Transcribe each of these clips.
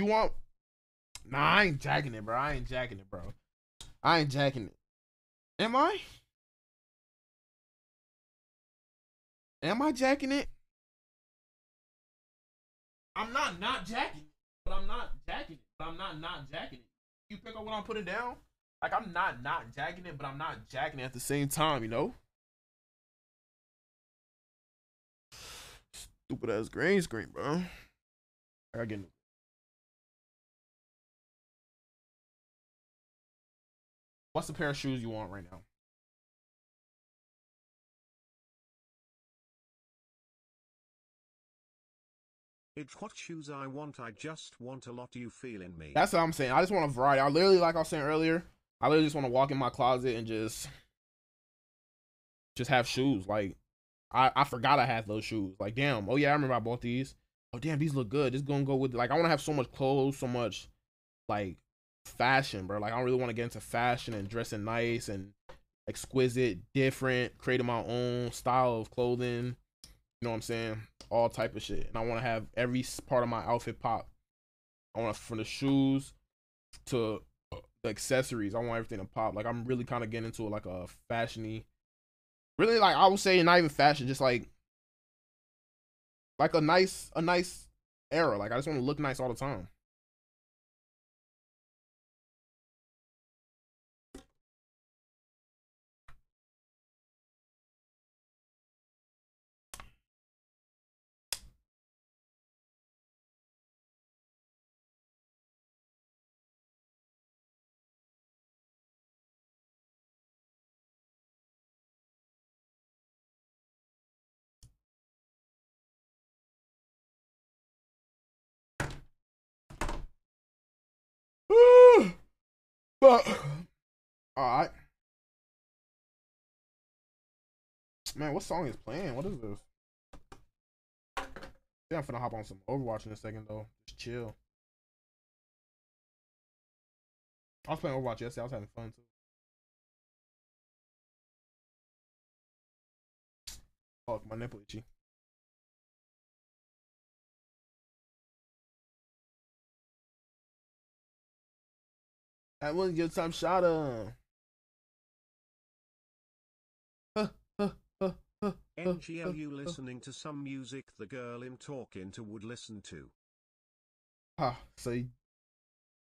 You want? Nah, I ain't jacking it, bro. I ain't jacking it, bro. I ain't jacking it. Am I? Am I jacking it? I'm not not jacking it, but I'm not jacking it. But I'm not not jacking it. You pick up what I'm putting down? Like I'm not not jacking it, but I'm not jacking it at the same time, you know? Stupid ass green screen, bro. I gotta get. What's the pair of shoes you want right now? It's what shoes I want. I just want a lot you feel in me. That's what I'm saying. I just want a variety. I literally, like I was saying earlier, I literally just want to walk in my closet and just, just have shoes. Like, I I forgot I had those shoes. Like, damn. Oh yeah, I remember I bought these. Oh damn, these look good. This gonna go with. Like, I want to have so much clothes, so much, like, fashion, bro. Like, I don't really want to get into fashion and dressing nice and exquisite, different, creating my own style of clothing. You know what I'm saying? All type of shit. And I want to have every part of my outfit pop. I want from the shoes to uh, the accessories. I want everything to pop. Like I'm really kind of getting into like a fashiony, really like I would say not even fashion, just like like a nice a nice era. Like I just want to look nice all the time. But all right, man. What song is playing? What is this? Yeah, I'm finna hop on some Overwatch in a second though. Just chill. I was playing Overwatch yesterday. I was having fun too. Fuck, my nipple itchy. That wasn't your time shot on. NGLU listening to some music the girl I'm talking to would listen to. Ah, so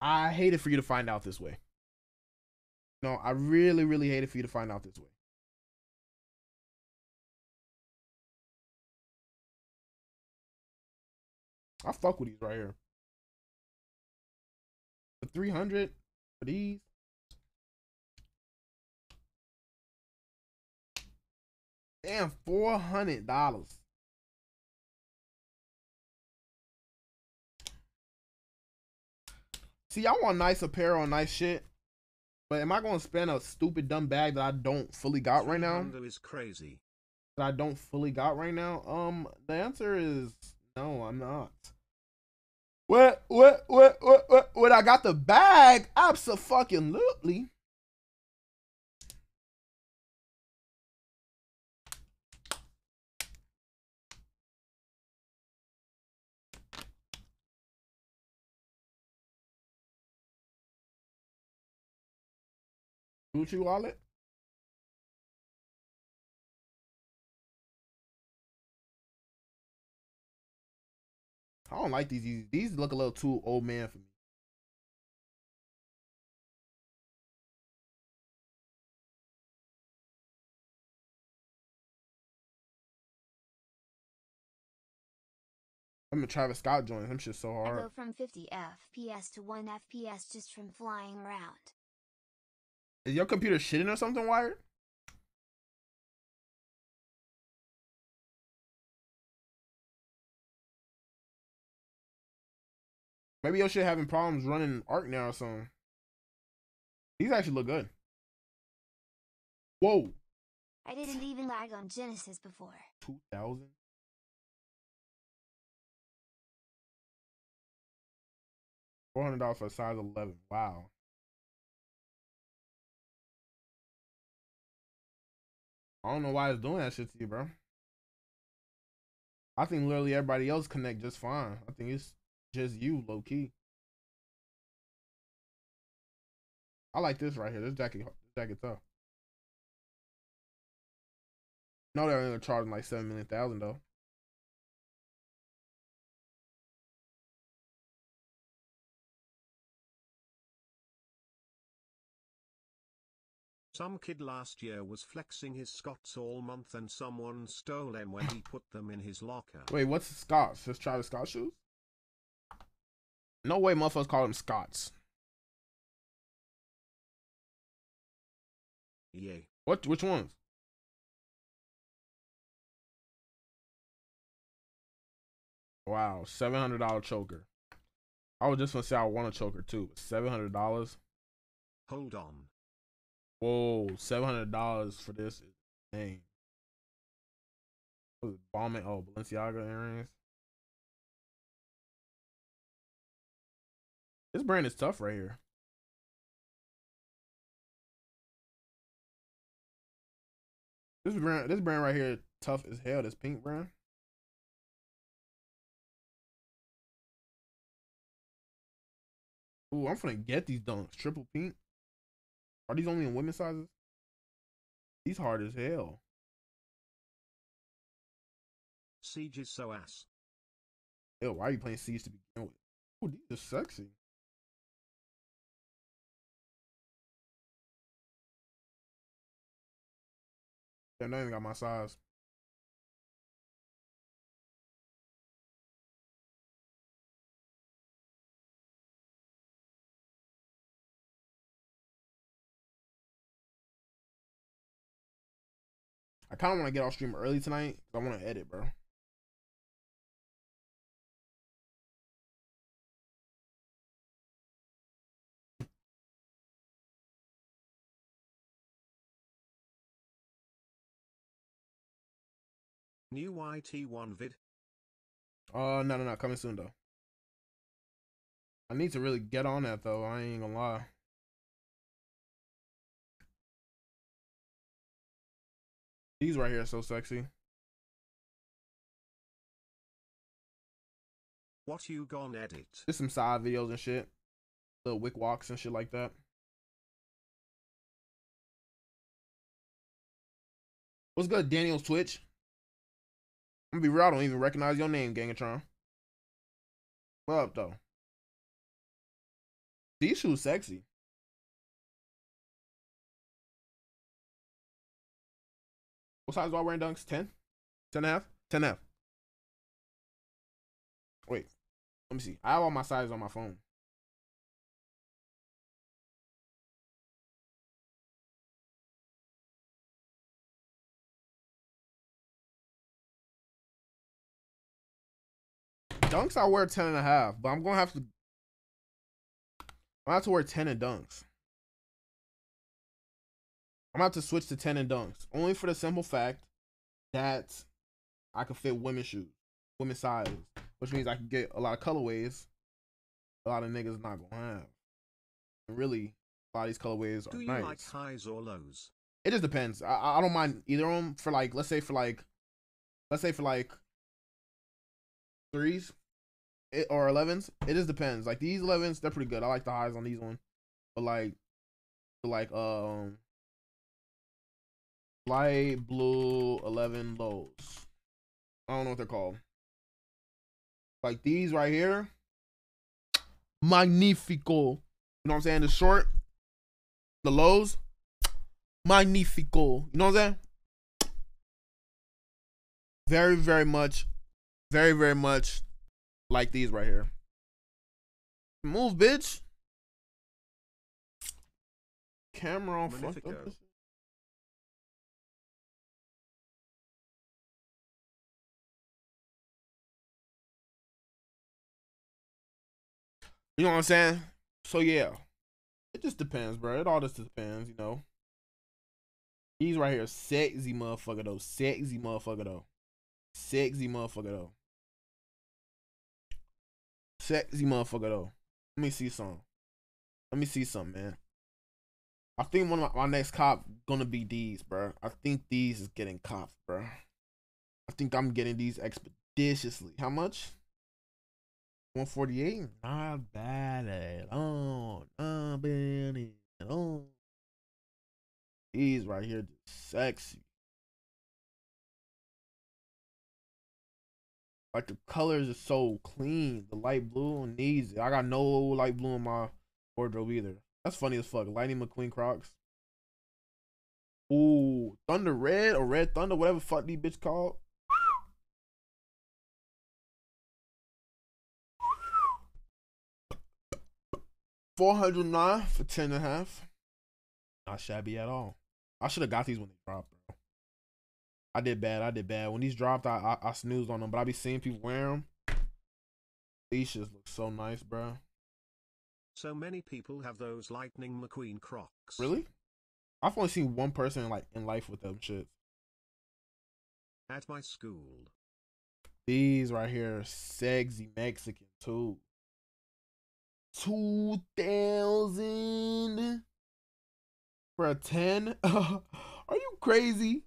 I hate it for you to find out this way. No, I really, really hate it for you to find out this way. I fuck with these right here. The 300 these. Damn, four hundred dollars. See, I want nice apparel, nice shit. But am I gonna spend a stupid dumb bag that I don't fully got right now? is crazy. That I don't fully got right now? Um, the answer is no, I'm not. What what what what what when I got the bag, absolutely. Gucci wallet. I don't like these. These, these look a little too old man for me. I'm a Travis Scott joint. Him shit so I hard. go from 50 FPS to 1 FPS just from flying around. Is your computer shitting or something, Wired? Maybe your shit having problems running Ark now or something. These actually look good. Whoa, I didn't even lag on Genesis before. two thousand. Four hundred dollars for a size eleven. Wow. I don't know why it's doing that shit to you, bro. I think literally everybody else connect just fine. I think it's just you, low key. I like this right here. This jacket, this jacket tough. No, they're only charging like seven million thousand though. Some kid last year was flexing his Scots all month and someone stole them when he put them in his locker. Wait, what's Scots? Just Travis Scott shoes? No way, motherfuckers call them Scots. Yeah. What? Which ones? Wow, seven hundred dollar choker. I was just gonna say I want a choker too, but seven hundred dollars. Hold on. Whoa, seven hundred dollars for this is insane. What is it, Bombing? Oh, Balenciaga earrings. This brand is tough right here. This brand, this brand right here, tough as hell. This pink brand. Ooh, I'm gonna get these dunks. Triple pink. Are these only in women's sizes? These hard as hell. Siege is so ass. Ew, why are you playing Siege to begin with? Ooh, these are sexy. Damn, they even got my size. I kind of want to get off stream early tonight. I want to edit, bro. New YT1 vid. Uh, no, no, no, coming soon though. I need to really get on that though. I ain't gonna lie. These right here are so sexy. What you gonna edit? Just some side videos and shit. Little wick walks and shit like that. What's good, Daniel's Twitch? I'm gonna be real, I don't even recognize your name, Gangatron. What up, though? These shoes sexy. What size do I wear in dunks? 10? 10 and a half? 10 and a half. Wait, let me see. I have all my sizes on my phone. Dunks I wear 10 and a half, but I'm gonna have to I'm gonna have to wear 10 and dunks. I'm gonna have to switch to 10 and dunks. Only for the simple fact that I can fit women's shoes, women's sizes, which means I can get a lot of colorways. A lot of niggas not gonna have. And really, a lot of these colorways are Do you nice. like highs or lows? It just depends. I I don't mind either of them for like let's say for like let's say for like threes it, or 11s. It just depends. Like these 11s, they're pretty good. I like the highs on these ones, but like like um light blue 11 lows. I don't know what they're called. Like these right here, magnifico. You know what I'm saying? The short, the lows, magnifico. You know what I'm saying? Very, very much, very, very much like these right here. Move, bitch. Camera on fucked up. Magnifico. and shit. You know what I'm saying? So yeah, it just depends, bro. It all just depends, you know. He's right here, sexy motherfucker though, sexy motherfucker though, sexy motherfucker though, sexy motherfucker though. Let me see some. Let me see some, man. I think one of my, my next cop gonna be these, bro. I think these is getting copped, bro. I think I'm getting these expeditiously. How much? 148? Not bad at all. Not bad at all. These right here, sexy. Like the colors are so clean. The light blue and these, I got no light blue in my wardrobe either. That's funny as fuck. Lightning McQueen Crocs. Ooh, Thunder Red or Red Thunder, whatever fuck these bitch called. Four hundred nine for ten and a half. Not shabby at all. I should have got these when they dropped, bro. I did bad. I did bad. When these dropped, I, I, I snoozed on them, but I be seeing people wear them. These just look so nice, bro. So many people have those Lightning McQueen Crocs. Really? I've only seen one person like in life with them shit. At my school. These right here are sexy Mexican too. Two thousand for a ten? Are you crazy?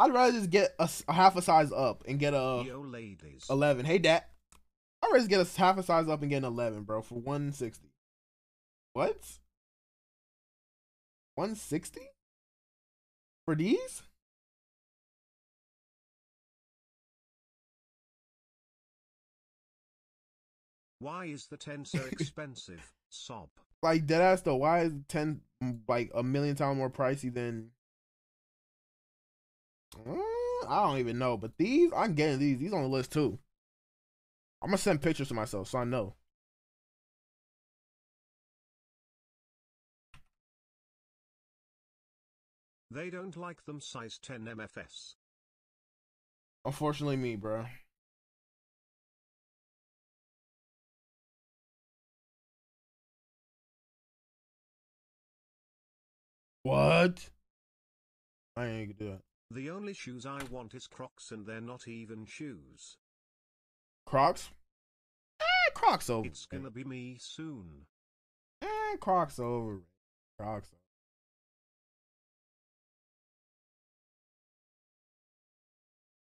I'd rather just get a half a size up and get a Yo ladies. eleven. Hey, Dad. I'd rather just get a half a size up and get an eleven, bro, for one sixty. What? One sixty for these? Why is the 10 so expensive? Sob. like dead ass though. Why is ten mm, like a million times more pricey than? Uh, I don't even know, but these I'm getting these. These on the list too. I'm gonna send pictures to myself so I know. They don't like them size 10 MFS. Unfortunately, me, bro. What? I ain't gonna do that. The only shoes I want is Crocs and they're not even shoes. Crocs? Eh, Crocs over. It's gonna be me soon. Eh, Crocs over. Crocs over.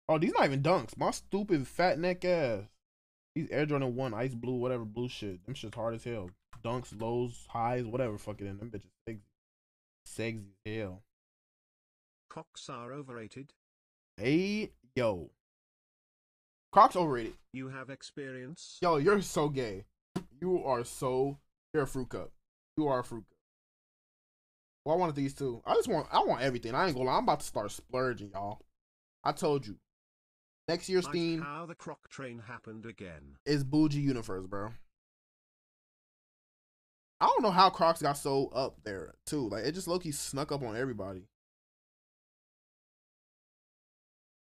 Oh, these not even dunks. My stupid fat neck ass. These Air Jordan 1, ice blue, whatever blue shit. Them shit's hard as hell. Dunks, lows, highs, whatever fucking in them bitches. Sexy. Sexy as hell. Crocs are overrated. Hey, yo. Crocs overrated. You have experience. Yo, you're so gay. You are so. You're a fruit cup. You are a fruit cup. Well, I wanted these too. I just want. I want everything. I ain't gonna lie. I'm about to start splurging, y'all. I told you. Next year's Like theme how the Croc train happened again. is Bougie Universe, bro. I don't know how Crocs got so up there too. Like it just low key snuck up on everybody.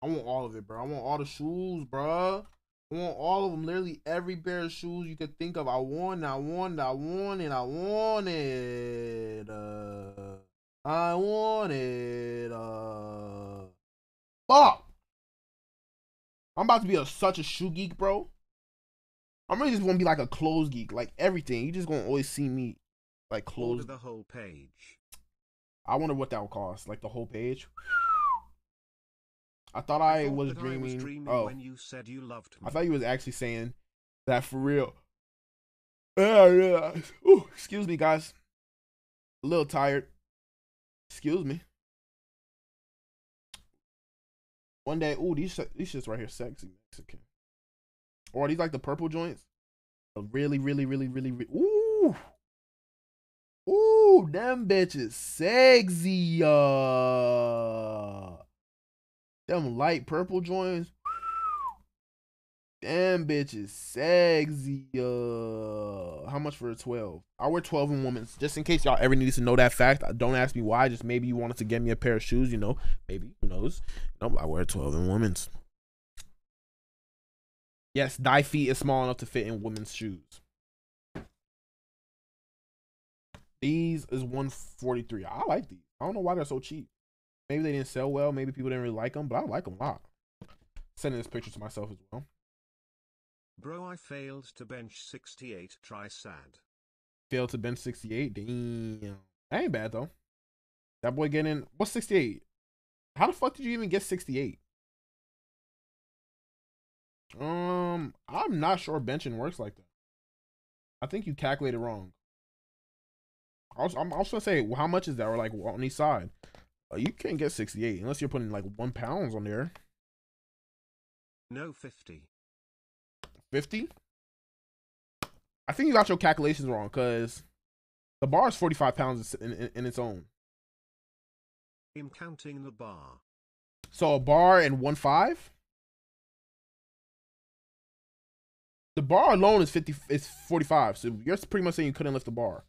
I want all of it, bro. I want all the shoes, bro. I want all of them. Literally every pair of shoes you could think of. I want, I want, I want it, I want it. Uh, I want it. Uh, fuck. I'm about to be a, such a shoe geek, bro. I'm really just gonna be like a clothes geek, like everything. You just gonna always see me like Order the whole page. I wonder what that would cost, like the whole page. I thought I, thought was, dreaming. I was dreaming oh, when you said you loved me. I thought you was actually saying that for real. Yeah, yeah. Ooh, excuse me, guys. A little tired. Excuse me. One day, ooh, these these shits right here, sexy Mexican. Or are these like the purple joints? A really, really, really, really, re- ooh, ooh, them bitches sexy. Uh, them light purple joints. Damn bitches sexy. Uh, how much for a 12? I wear 12 in women's. Just in case y'all ever need to know that fact. Don't ask me why. Just maybe you wanted to get me a pair of shoes, you know. Maybe. Who knows? No, I wear 12 in women's. Yes, thy feet is small enough to fit in women's shoes. These is 143. I like these. I don't know why they're so cheap. Maybe they didn't sell well. Maybe people didn't really like them, but I like them a lot. Sending this picture to myself as well. Bro, I failed to bench 68. Try sad. Failed to bench 68. Damn. That ain't bad though. That boy getting what's 68? How the fuck did you even get 68? Um, I'm not sure benching works like that. I think you calculated wrong. I was, I'm also gonna say, well, how much is that? Or like on each side? Uh, you can't get 68 unless you're putting like one pounds on there. No 50. 50. I think you got your calculations wrong because the bar is 45 pounds in, in, in its own. I'm counting the bar. So a bar and one five. The bar alone is 50. It's 45. So you're pretty much saying you couldn't lift the bar.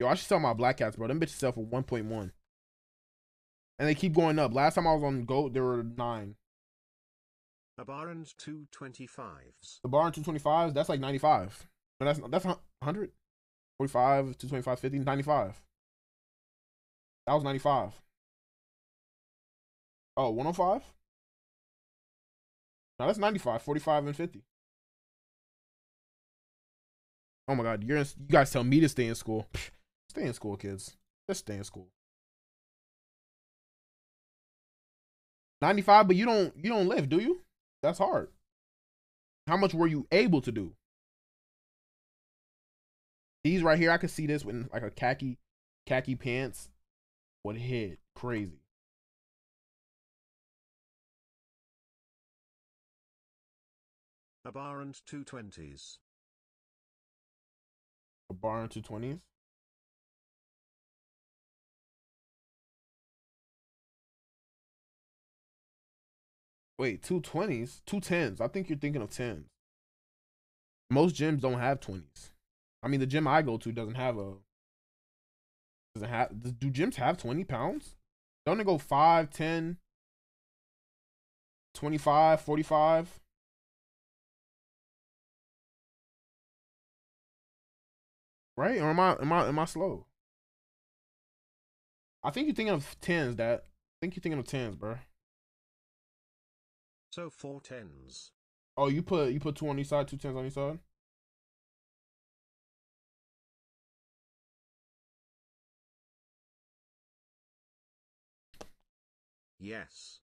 Yo, I should sell my black cats, bro. Them bitches sell for 1.1. And they keep going up. Last time I was on Goat, there were nine. The bar and two 25s. The bar and 225s, that's like 95. No, that's that's 100. 45, 225, 50, 95. That was 95. Oh, 105? No, that's 95, 45, and 50. Oh my god, you're in, you guys tell me to stay in school. Stay in school, kids. Just stay in school. 95, but you don't you don't live, do you? That's hard. How much were you able to do? These right here, I could see this with like a khaki khaki pants would hit crazy. A bar and two 20s. A bar and two twenties. Wait, two twenties, two tens. I think you're thinking of tens. Most gyms don't have twenties. I mean, the gym I go to doesn't have a. Doesn't have. Do gyms have twenty pounds? Don't they go 5, 10, 25, 45? Right? Or am I am I am I slow? I think you're thinking of tens, that. I think you're thinking of tens, bro. So four tens. Oh, you put you put two on each side, two tens on each side. Yes.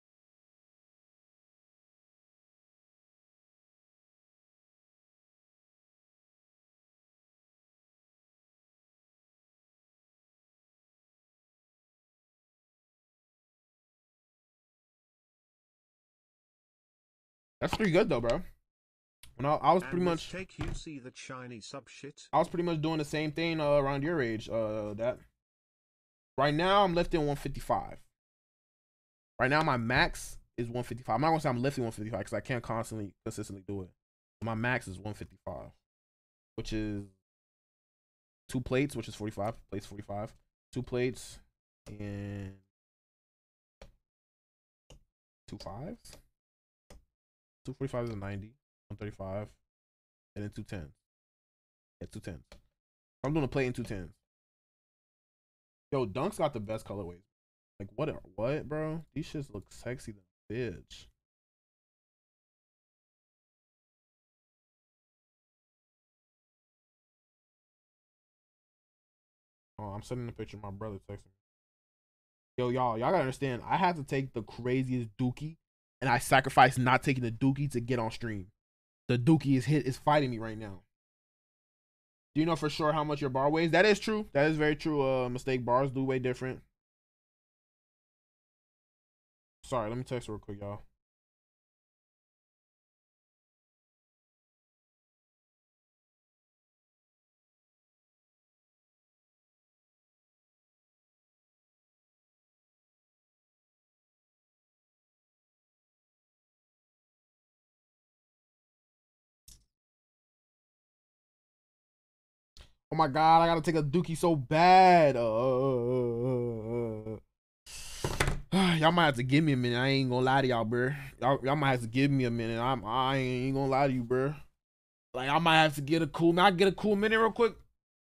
That's pretty good though, bro. When I, I was pretty much Take you see that shiny sub shit. I was pretty much doing the same thing uh, around your age. Uh, that right now I'm lifting 155. Right now my max is 155. I'm not gonna say I'm lifting 155 because I can't constantly consistently do it. My max is 155, which is two plates, which is 45. Plates 45. Two plates and two fives. 245 is a 90, 135, and then two tens. Yeah, two tens. I'm doing a play in two tens. Yo, Dunk's got the best colorways. Like what? What, bro? These shits look sexy than bitch. Oh, I'm sending a picture. My brother texting me. Yo, y'all, y'all gotta understand. I have to take the craziest dookie, and I sacrifice not taking the dookie to get on stream. The dookie is hit is fighting me right now. Do you know for sure how much your bar weighs? That is true. That is very true. Uh, mistake bars do weigh different. Sorry, let me text real quick, y'all. Oh my god, I gotta take a dookie so bad. Uh, uh, uh, uh. y'all might have to give me a minute. I ain't gonna lie to y'all, bro. Y'all, y'all might have to give me a minute. I'm, I ain't gonna lie to you, bro. Like I might have to get a cool. I get a cool minute real quick.